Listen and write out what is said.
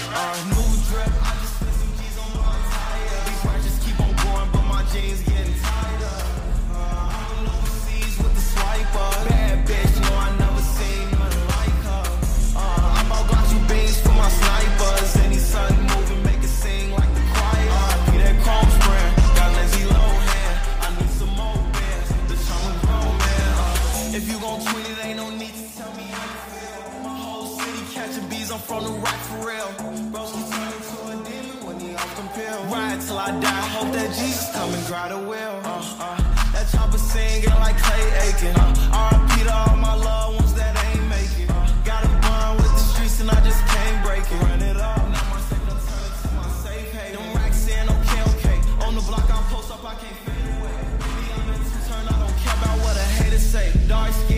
Uh, catching bees, I'm from the rock for real. Broski turn into a demon when he off them pill. Ride till I die, I hope that Jesus come and dry the wheel. Uh, uh, that chopper singing like Clay Aiken. Uh, RIP to all my loved ones that ain't making. Uh, got a bond with the streets and I just can't break it. Run it up. Now my second turn to my safe haven. Them racks in, okay, okay. On the block, I'm post up, I can't fade away. Maybe I'm meant to turn, I don't care about what a hater say. Dark skin.